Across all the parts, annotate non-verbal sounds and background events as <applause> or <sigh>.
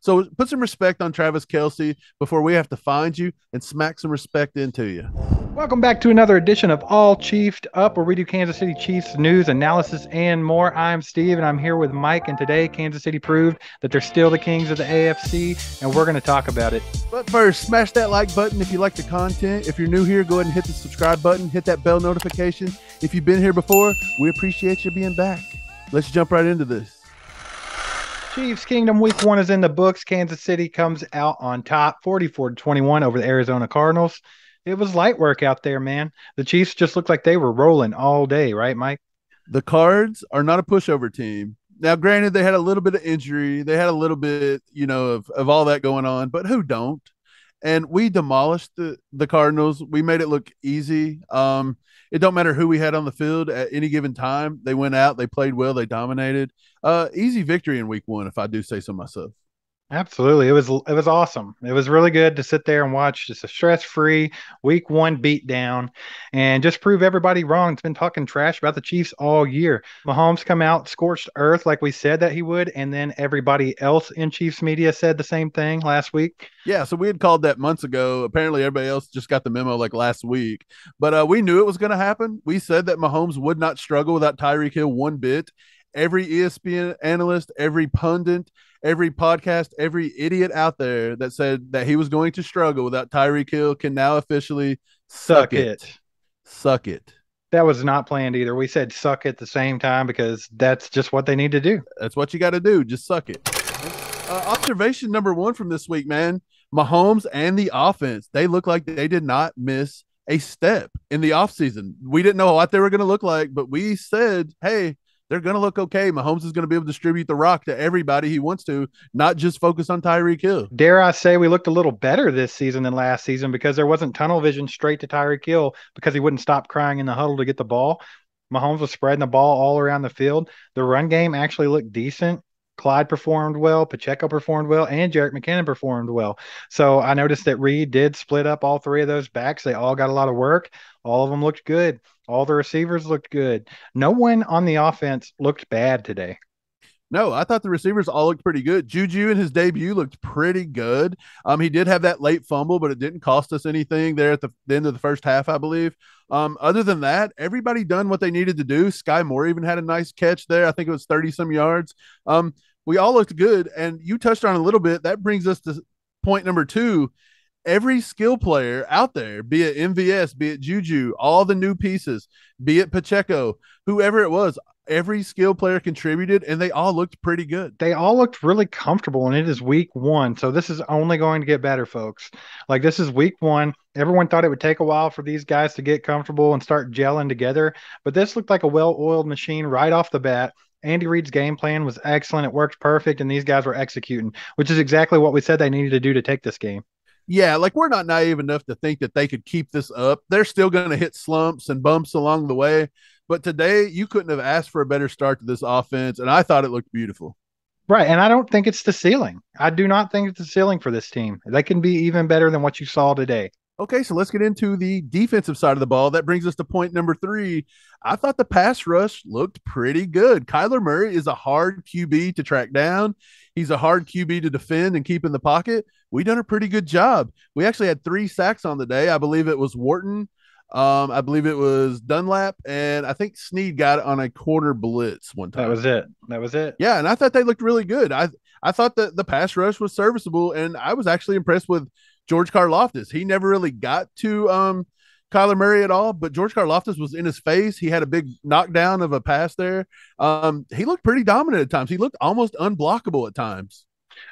So put some respect on Travis Kelce before we have to find you and smack some respect into you. Welcome back to another edition of All Chief'd Up, where we do Kansas City Chiefs news, analysis, and more. I'm Steve, and I'm here with Mike. And today, Kansas City proved that they're still the kings of the AFC, and we're going to talk about it. But first, smash that like button if you like the content. If you're new here, go ahead and hit the subscribe button, hit that bell notification. If you've been here before, we appreciate you being back. Let's jump right into this. Chiefs Kingdom Week One is in the books. Kansas City comes out on top, 44 to 21 over the Arizona Cardinals it was light work out there, man. The Chiefs just looked like they were rolling all day, right, Mike? The Cards are not a pushover team. Now, granted, they had a little bit of injury, they had a little bit, you know, of, of all that going on, but who don't? And we demolished the, the Cardinals. We made it look easy. Um, it don't matter who we had on the field at any given time. They went out, they played well, they dominated. Uh, easy victory in week one, if I do say so myself. Absolutely. It was it was awesome. It was really good to sit there and watch just a stress-free week 1 beat down and just prove everybody wrong. It's been talking trash about the Chiefs all year. Mahomes come out scorched earth like we said that he would and then everybody else in Chiefs media said the same thing last week. Yeah, so we had called that months ago. Apparently everybody else just got the memo like last week. But uh, we knew it was going to happen. We said that Mahomes would not struggle without Tyreek Hill one bit every ESPN analyst, every pundit, every podcast, every idiot out there that said that he was going to struggle without Tyreek Hill can now officially suck, suck it. it. Suck it. That was not planned either. We said suck at the same time because that's just what they need to do. That's what you got to do. Just suck it. Uh, observation number one from this week, man. Mahomes and the offense, they look like they did not miss a step in the offseason. We didn't know what they were going to look like, but we said, hey, they're going to look okay. Mahomes is going to be able to distribute the rock to everybody he wants to, not just focus on Tyreek Hill. Dare I say we looked a little better this season than last season because there wasn't tunnel vision straight to Tyreek Hill because he wouldn't stop crying in the huddle to get the ball. Mahomes was spreading the ball all around the field. The run game actually looked decent. Clyde performed well, Pacheco performed well, and Jerick McKinnon performed well. So I noticed that Reid did split up all three of those backs. They all got a lot of work. All of them looked good. All the receivers looked good. No one on the offense looked bad today. No, I thought the receivers all looked pretty good. Juju in his debut looked pretty good. Um, he did have that late fumble, but it didn't cost us anything there at the, the end of the first half, I believe. Um, other than that, everybody done what they needed to do. Skyy Moore even had a nice catch there. I think it was 30 some yards. Um, we all looked good. And you touched on a little bit. That brings us to point number two every skill player out there, be it MVS, be it Juju, all the new pieces, be it Pacheco, whoever it was, every skill player contributed and they all looked pretty good. They all looked really comfortable and it is week 1. So this is only going to get better, folks. Like this is week 1. Everyone thought it would take a while for these guys to get comfortable and start gelling together, but this looked like a well-oiled machine right off the bat. Andy Reid's game plan was excellent. It worked perfect, and these guys were executing, which is exactly what we said they needed to do to take this game yeah, like we're not naive enough to think that they could keep this up. They're still going to hit slumps and bumps along the way. But today, you couldn't have asked for a better start to this offense. And I thought it looked beautiful. Right. And I don't think it's the ceiling. I do not think it's the ceiling for this team. They can be even better than what you saw today. Okay, so let's get into the defensive side of the ball. That brings us to point number three. I thought the pass rush looked pretty good. Kyler Murray is a hard QB to track down. He's a hard QB to defend and keep in the pocket. We done a pretty good job. We actually had three sacks on the day. I believe it was Wharton, um, I believe it was Dunlap, and I think Sneed got it on a corner blitz one time. That was it. That was it. Yeah, and I thought they looked really good. I I thought that the pass rush was serviceable, and I was actually impressed with George Karlaftis. He never really got to um, Kyler Murray at all, but George Karlaftis was in his face. He had a big knockdown of a pass there. Um, he looked pretty dominant at times. He looked almost unblockable at times.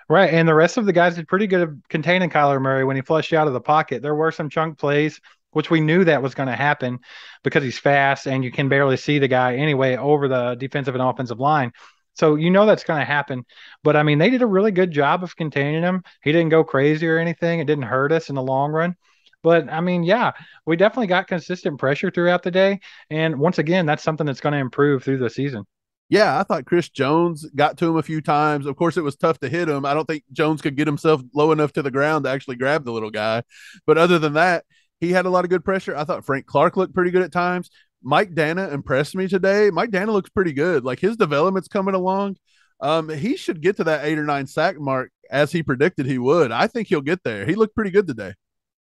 Right. And the rest of the guys did pretty good at containing Kyler Murray when he flushed out of the pocket. There were some chunk plays, which we knew that was going to happen because he's fast and you can barely see the guy anyway over the defensive and offensive line. So you know that's going to happen. But I mean, they did a really good job of containing him. He didn't go crazy or anything. It didn't hurt us in the long run. But I mean, yeah, we definitely got consistent pressure throughout the day. And once again, that's something that's going to improve through the season. Yeah, I thought Chris Jones got to him a few times. Of course, it was tough to hit him. I don't think Jones could get himself low enough to the ground to actually grab the little guy. But other than that, he had a lot of good pressure. I thought Frank Clark looked pretty good at times. Mike Danna impressed me today. Mike Danna looks pretty good. Like his development's coming along. um, he should get to that eight or nine sack mark as he predicted he would. I think he'll get there. He looked pretty good today.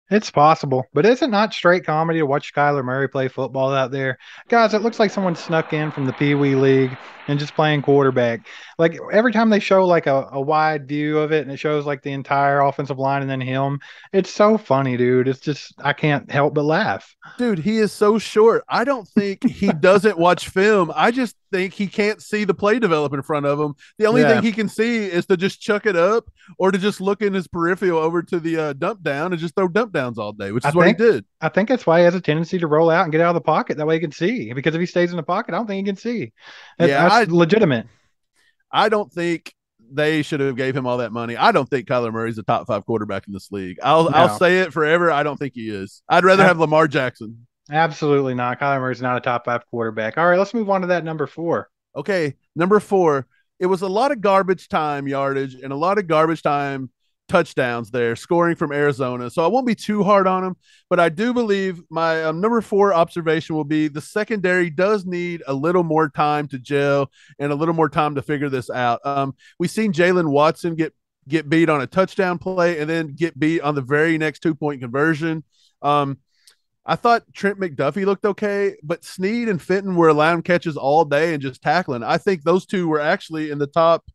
It's possible, but is it not straight comedy to watch Kyler Murray play football out there? Guys, it looks like someone snuck in from the Pee Wee League and just playing quarterback. Like every time they show like a, a wide view of it and it shows like the entire offensive line and then him, it's so funny, dude. It's just, I can't help but laugh. Dude, he is so short. I don't think he doesn't watch film. I just think he can't see the play develop in front of him. The only yeah. thing he can see is to just chuck it up or to just look in his peripheral over to the uh, dump down and just throw dump downs all day, which is I what think, he did. I think that's why he has a tendency to roll out and get out of the pocket. That way he can see. Because if he stays in the pocket, I don't think he can see. That's, yeah, that's I, legitimate. I don't think they should have gave him all that money. I don't think Kyler Murray's a top five quarterback in this league. I'll no. I'll say it forever. I don't think he is. I'd rather have Lamar Jackson. Absolutely not. Kyler Murray's not a top five quarterback. All right, let's move on to that number four. Okay, number four. It was a lot of garbage time yardage and a lot of garbage time touchdowns there, scoring from Arizona. So I won't be too hard on him, but I do believe my um, number four observation will be the secondary does need a little more time to gel and a little more time to figure this out. Um, we've seen Jaylen Watson get get beat on a touchdown play and then get beat on the very next two point conversion. Um, I thought Trent McDuffie looked okay, but Sneed and Fenton were allowing catches all day and just tackling. I think those two were actually in the top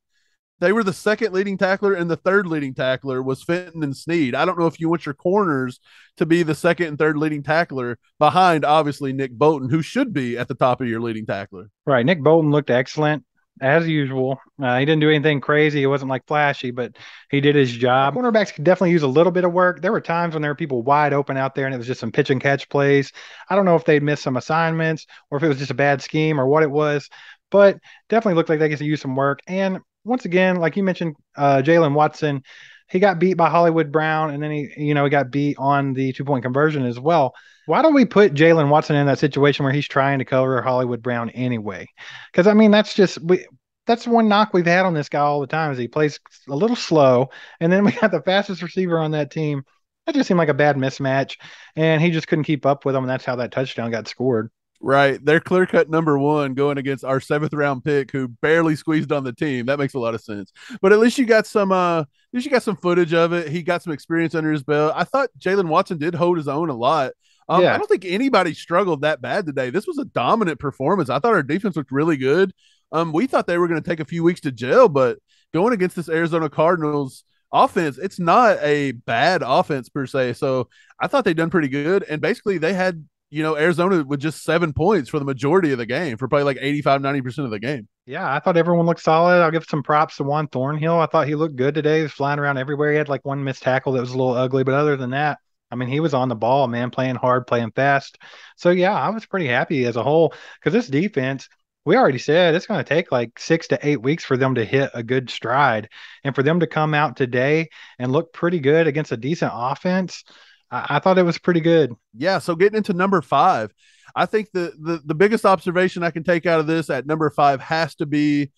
they were the second leading tackler and the third leading tackler was Fenton and Sneed. I don't know if you want your corners to be the second and third leading tackler behind obviously Nick Bolton, who should be at the top of your leading tackler. Right. Nick Bolton looked excellent as usual. Uh, he didn't do anything crazy. It wasn't like flashy, but he did his job. Cornerbacks could definitely use a little bit of work. There were times when there were people wide open out there and it was just some pitch and catch plays. I don't know if they'd missed some assignments or if it was just a bad scheme or what it was, but definitely looked like they could use some work. And once again, like you mentioned, uh, Jaylen Watson, he got beat by Hollywood Brown, and then he, you know, he got beat on the two point conversion as well. Why don't we put Jaylen Watson in that situation where he's trying to cover Hollywood Brown anyway? Because I mean, that's just we. That's one knock we've had on this guy all the time is he plays a little slow, and then we got the fastest receiver on that team. That just seemed like a bad mismatch, and he just couldn't keep up with him, and that's how that touchdown got scored. Right. They're clear cut number one going against our seventh round pick who barely squeezed on the team. That makes a lot of sense. But at least you got some uh at least you got some footage of it. He got some experience under his belt. I thought Jaylen Watson did hold his own a lot. Um, yeah. I don't think anybody struggled that bad today. This was a dominant performance. I thought our defense looked really good. Um, we thought they were going to take a few weeks to gel, but going against this Arizona Cardinals offense, it's not a bad offense per se. So I thought they done pretty good. And basically, they had you know, Arizona with just seven points for the majority of the game, for probably like 85, 90% of the game. Yeah, I thought everyone looked solid. I'll give some props to Juan Thornhill. I thought he looked good today. He was flying around everywhere. He had like one missed tackle that was a little ugly, but other than that, I mean, he was on the ball, man, playing hard, playing fast. So, yeah, I was pretty happy as a whole because this defense, we already said it's going to take like six to eight weeks for them to hit a good stride. And for them to come out today and look pretty good against a decent offense, I, I thought it was pretty good. Yeah. So getting into number five, I think the, the the biggest observation I can take out of this at number five has to be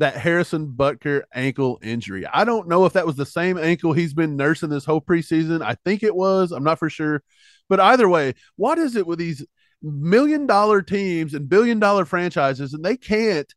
that Harrison Butker ankle injury. I don't know if that was the same ankle he's been nursing this whole preseason. I think it was. I'm not for sure. But either way, what is it with these million dollar teams and billion dollar franchises and they can't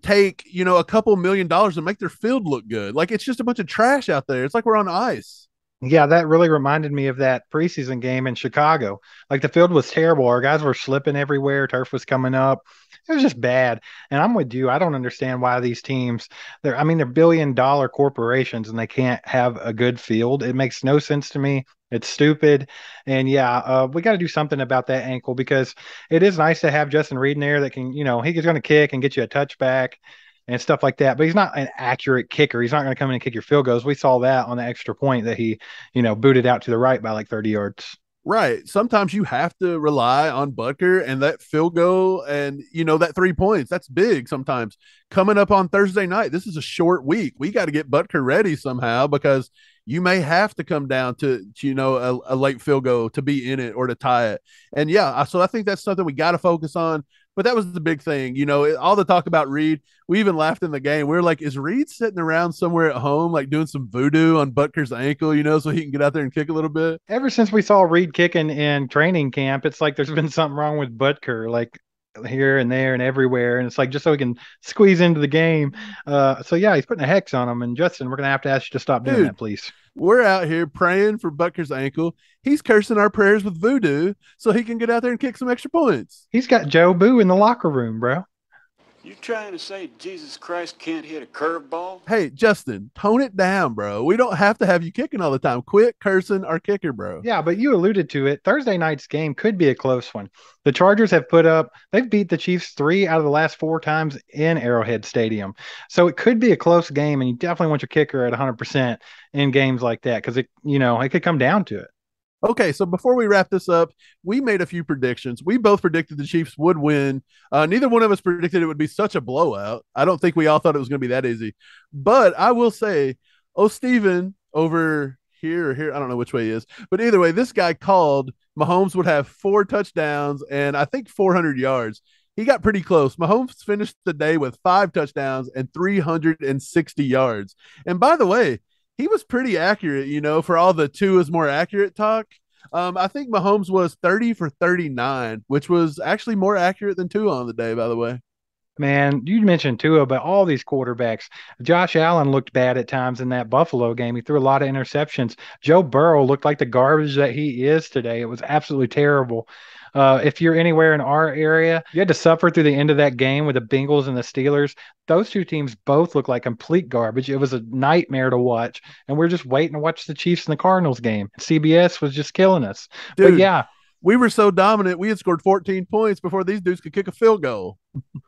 take, you know, a couple million dollars and make their field look good? Like it's just a bunch of trash out there. It's like we're on ice. Yeah, that really reminded me of that preseason game in Chicago. Like the field was terrible. Our guys were slipping everywhere. Turf was coming up. It was just bad. And I'm with you. I don't understand why these teams, they're, I mean, they're billion dollar corporations and they can't have a good field. It makes no sense to me. It's stupid. And yeah, uh, we got to do something about that ankle because it is nice to have Justin Reid in there that can, you know, he's going to kick and get you a touchback and stuff like that. But he's not an accurate kicker. He's not going to come in and kick your field goals. We saw that on the extra point that he, you know, booted out to the right by like 30 yards. Right. Sometimes you have to rely on Butker and that field goal and, you know, that three points. That's big sometimes. Coming up on Thursday night, this is a short week. We got to get Butker ready somehow because you may have to come down to, to you know, a, a, late field goal to be in it or to tie it. And yeah, so I think that's something we got to focus on. But that was the big thing, you know. All the talk about Reid, we even laughed in the game. We were like, "Is Reid sitting around somewhere at home, like doing some voodoo on Butker's ankle, you know, so he can get out there and kick a little bit?" Ever since we saw Reid kicking in training camp, it's like there's been something wrong with Butker. Like here and there and everywhere, and it's like just so he can squeeze into the game. Uh, so yeah, he's putting a hex on him. And Justin, we're gonna have to ask you to stop doing that, please. We're out here praying for Butker's ankle. He's cursing our prayers with voodoo so he can get out there and kick some extra points. He's got Joe Boo in the locker room, bro. You trying to say Jesus Christ can't hit a curveball? Hey, Justin, tone it down, bro. We don't have to have you kicking all the time. Quit cursing our kicker, bro. Yeah, but you alluded to it. Thursday night's game could be a close one. The Chargers have put up, they've beat the Chiefs three out of the last four times in Arrowhead Stadium. So it could be a close game, and you definitely want your kicker at 100% in games like that because it, you know, it could come down to it. Okay, so before we wrap this up, we made a few predictions. We both predicted the Chiefs would win. Uh, neither one of us predicted it would be such a blowout. I don't think we all thought it was going to be that easy. But I will say, oh, Steven over here or here, I don't know which way he is. But either way, this guy called Mahomes would have four touchdowns and I think 400 yards. He got pretty close. Mahomes finished the day with five touchdowns and 360 yards. And by the way, he was pretty accurate, you know, for all the Tua is more accurate talk. Um, I think Mahomes was 30 for 39, which was actually more accurate than Tua on the day, by the way. Man, you mentioned Tua, but all these quarterbacks. Josh Allen looked bad at times in that Buffalo game. He threw a lot of interceptions. Joe Burrow looked like the garbage that he is today. It was absolutely terrible. Uh, if you're anywhere in our area, you had to suffer through the end of that game with the Bengals and the Steelers. Those two teams both look like complete garbage. It was a nightmare to watch, and we're just waiting to watch the Chiefs and the Cardinals game. CBS was just killing us. Dude, but yeah, we were so dominant. We had scored 14 points before these dudes could kick a field goal.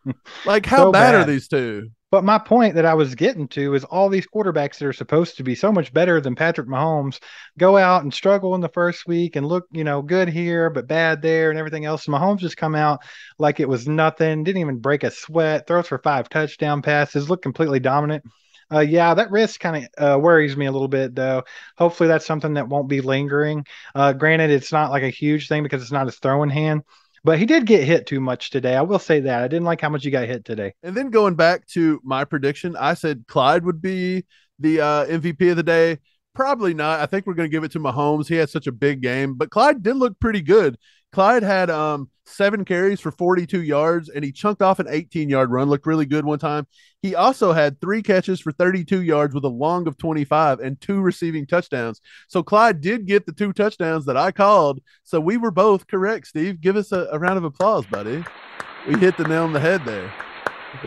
<laughs> like, how So bad, are these two? But my point that I was getting to is all these quarterbacks that are supposed to be so much better than Patrick Mahomes go out and struggle in the first week and look, you know, good here but bad there and everything else. And Mahomes just come out like it was nothing, didn't even break a sweat, throws for five touchdown passes, look completely dominant. Uh, yeah, that risk kind of uh, worries me a little bit, though. Hopefully, that's something that won't be lingering. Uh, granted, it's not like a huge thing because it's not his throwing hand, but he did get hit too much today. I will say that. I didn't like how much he got hit today. And then going back to my prediction, I said Clyde would be the uh, MVP of the day. Probably not. I think we're going to give it to Mahomes. He had such a big game, but Clyde did look pretty good. Clyde had um, seven carries for 42 yards, and he chunked off an 18 yard run. Looked really good one time. He also had three catches for 32 yards with a long of 25 and two receiving touchdowns. So Clyde did get the two touchdowns that I called. So we were both correct, Steve. Give us a, a round of applause, buddy. We hit the nail on the head there.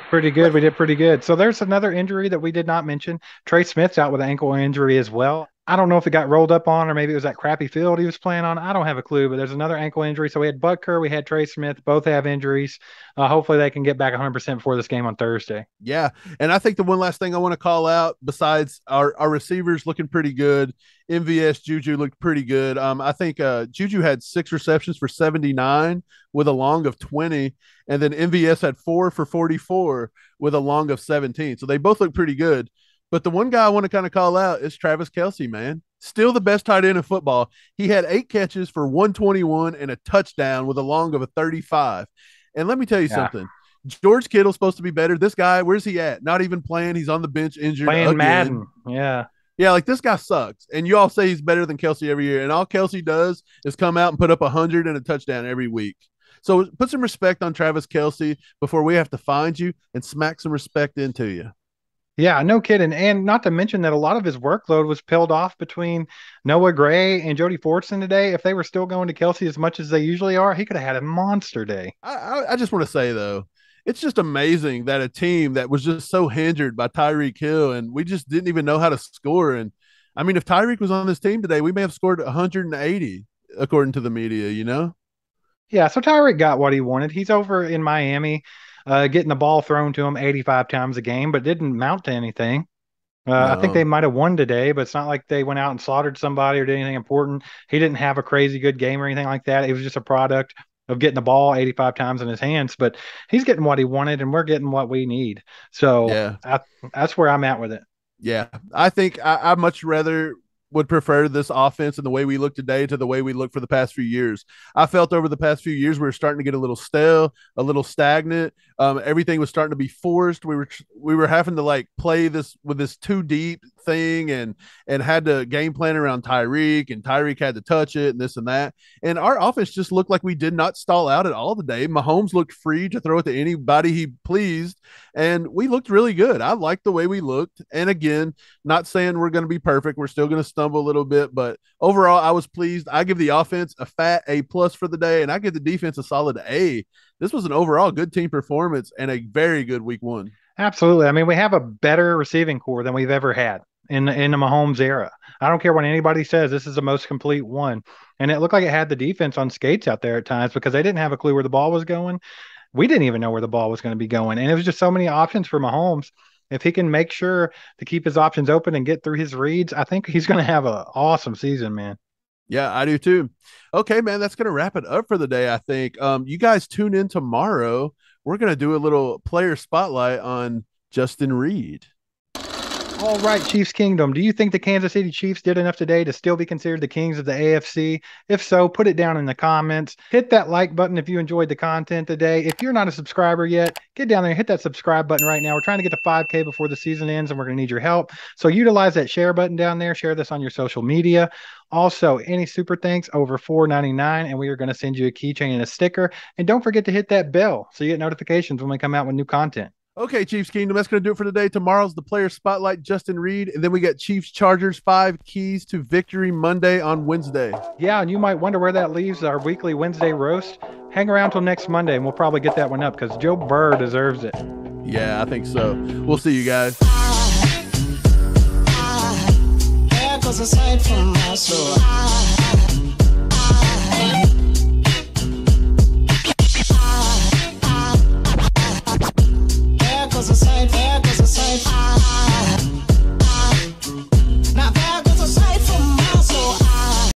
Pretty good. We did pretty good. So there's another injury that we did not mention. Trey Smith's out with an ankle injury as well. I don't know if it got rolled up on or maybe it was that crappy field he was playing on. I don't have a clue, but there's another ankle injury. So we had Butker, we had Trey Smith, both have injuries. Uh, hopefully they can get back 100% before this game on Thursday. Yeah. And I think the one last thing I want to call out, besides our, our receivers looking pretty good, MVS Juju looked pretty good. Um, I think uh, Juju had six receptions for 79 with a long of 20. And then MVS had four for 44 with a long of 17. So they both look pretty good. But the one guy I want to kind of call out is Travis Kelce, man. Still the best tight end in football. He had eight catches for 121 and a touchdown with a long of a 35. And let me tell you Yeah. something. George Kittle's supposed to be better. This guy, where's he at? Not even playing. He's on the bench injured. Playing again. Madden. Yeah. Yeah, like this guy sucks. And you all say he's better than Kelce every year. And all Kelce does is come out and put up a hundred and a touchdown every week. So put some respect on Travis Kelce before we have to find you and smack some respect into you. Yeah, no kidding. And not to mention that a lot of his workload was peeled off between Noah Gray and Jody Fortson today. If they were still going to Kelce as much as they usually are, he could have had a monster day. I, I, I just want to say though, it's just amazing that a team that was just so hindered by Tyreek Hill and we just didn't even know how to score. And I mean, if Tyreek was on this team today, we may have scored 180 according to the media, you know? Yeah, so Tyreek got what he wanted. He's over in Miami, uh, getting the ball thrown to him 85 times a game, but didn't mount to anything. Uh, I think they might have won today, but it's not like they went out and slaughtered somebody or did anything important. He didn't have a crazy good game or anything like that. It was just a product of getting the ball 85 times in his hands, but he's getting what he wanted and we're getting what we need. So Yeah. I, that's where I'm at with it. Yeah, I think I, I much rather would prefer this offense and the way we look today to the way we look for the past few years. I felt over the past few years we were starting to get a little stale, a little stagnant. Um, everything was starting to be forced. We were we were having to like play this with this too deep thing and and had to game plan around Tyreek and Tyreek had to touch it and this and that. And our offense just looked like we did not stall out at all today. Mahomes looked free to throw it to anybody he pleased, and we looked really good. I liked the way we looked. And again, not saying we're going to be perfect. We're still going to stumble a little bit, but overall, I was pleased. I give the offense a fat A plus for the day, and I give the defense a solid A. This was an overall good team performance and a very good week one. Absolutely. I mean, we have a better receiving corps than we've ever had in in the Mahomes era. I don't care what anybody says. This is the most complete one, and it looked like it had the defense on skates out there at times because they didn't have a clue where the ball was going. We didn't even know where the ball was going to be going, and it was just so many options for Mahomes. If he can make sure to keep his options open and get through his reads, I think he's going to have an awesome season, man. Yeah, I do too. Okay, man, that's going to wrap it up for the day. I think. Um, you guys tune in tomorrow. We're going to do a little player spotlight on Justin Reid. All right, Chiefs Kingdom. Do you think the Kansas City Chiefs did enough today to still be considered the kings of the AFC? If so, put it down in the comments. Hit that like button if you enjoyed the content today. If you're not a subscriber yet, get down there and hit that subscribe button right now. We're trying to get to 5K before the season ends, and we're going to need your help. So utilize that share button down there. Share this on your social media. Also, any super thanks over $4.99, and we are going to send you a keychain and a sticker. And don't forget to hit that bell so you get notifications when we come out with new content. Okay, Chiefs Kingdom. That's going to do it for today. Tomorrow's the player spotlight, Justin Reid, And then we got Chiefs Chargers, five keys to victory Monday on Wednesday. Yeah, and you might wonder where that leaves our weekly Wednesday roast. Hang around till next Monday, and we'll probably get that one up because Joe Burr deserves it. Yeah, I think so. We'll see you guys. I, I,